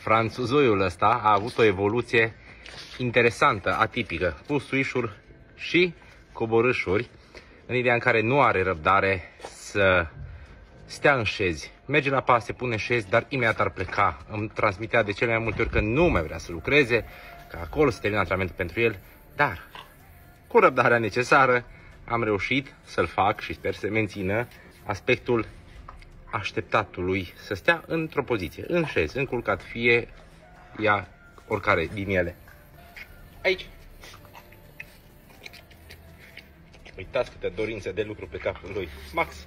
franțuzoiul ăsta a avut o evoluție interesantă, atipică, cu suișuri și coborâșuri, în ideea în care nu are răbdare să stea în șezi. Merge la pas, se pune în șezi, dar imediat ar pleca. Îmi transmitea de cele mai multe ori că nu mai vrea să lucreze, că acolo se termina antrenamentul pentru el, dar cu răbdarea necesară am reușit să-l fac și sper să mențină aspectul așteptatului să stea într-o poziție, în șez, înculcat, fie ea oricare din ele. Aici. Uitați câte dorințe de lucru pe capul lui. Max.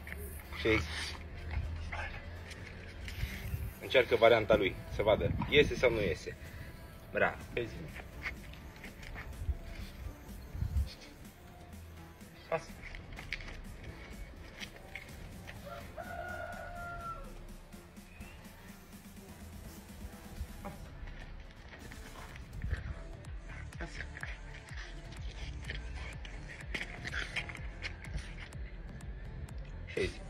Șezi. Încearcă varianta lui, să vadă. Iese sau nu iese. Bravo. Șezi. Pas. Șezi.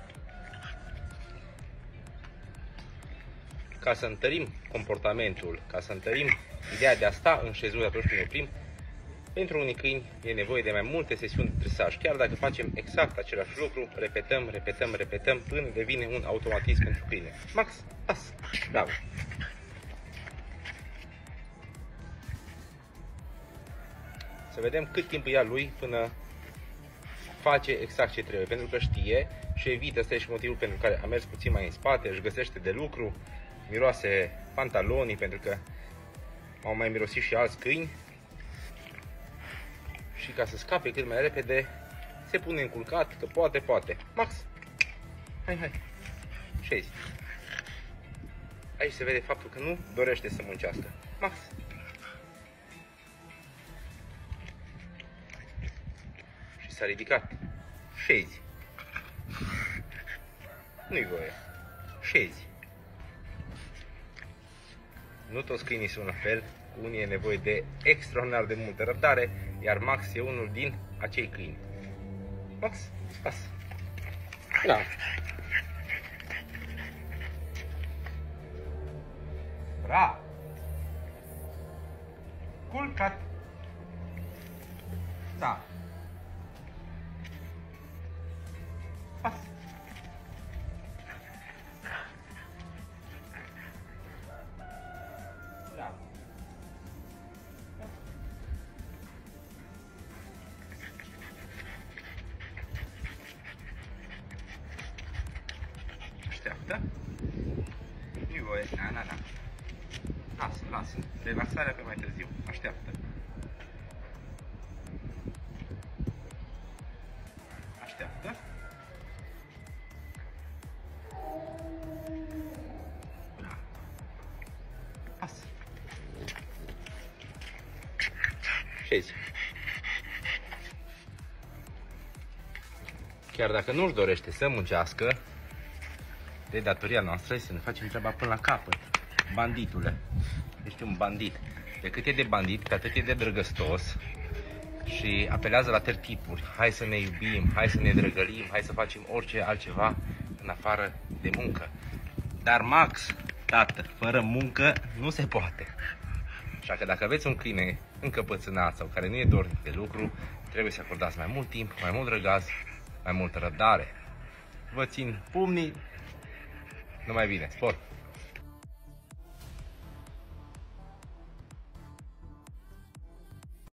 Ca să întărim comportamentul, ca să întărim ideea de a sta în șezură atunci când ne oprim, pentru unii câini e nevoie de mai multe sesiuni de dresaj. Chiar dacă facem exact același lucru, repetăm, repetăm, repetăm, până devine un automatism pentru câine. Max, pas, bravo. Să vedem cât timp ia lui până face exact ce trebuie, pentru că știe și evită, ăsta e și motivul pentru care a mers puțin mai în spate, își găsește de lucru, miroase pantalonii, pentru că au mai mirosit și alți câini și ca să scape cât mai repede, se pune înculcat, că poate, poate. Max, hai, hai, șezi. Aici se vede faptul că nu dorește să muncească. Max. S-a ridicat. Șezi. Nu-i voie. Șezi. Nu toți câinii sunt la fel, cu unii e nevoie de extraordinar de multă răbdare, iar Max e unul din acei câini. Max, pas. Da. Bra. Culcat. Da. Așteaptă. Nu-i voie. Na, na, na. Lasă, lasă. Relaxarea pe mai târziu. Așteaptă. Așteaptă. Bravo. Pas. Șezi. Chiar dacă nu-și dorește să muncească, de datoria noastră este să ne facem treaba până la capăt. Banditule. Ești un bandit. De cât e de bandit, pe atât e de drăgăstos și apelează la tertipuri. Hai să ne iubim, hai să ne drăgălim, hai să facem orice altceva în afară de muncă. Dar Max, tată, fără muncă nu se poate. Așa că dacă aveți un câine încăpățânat sau care nu e dor de lucru, trebuie să acordați mai mult timp, mai mult răgaz, mai multă răbdare. Vă țin pumnii, numai bine, sport!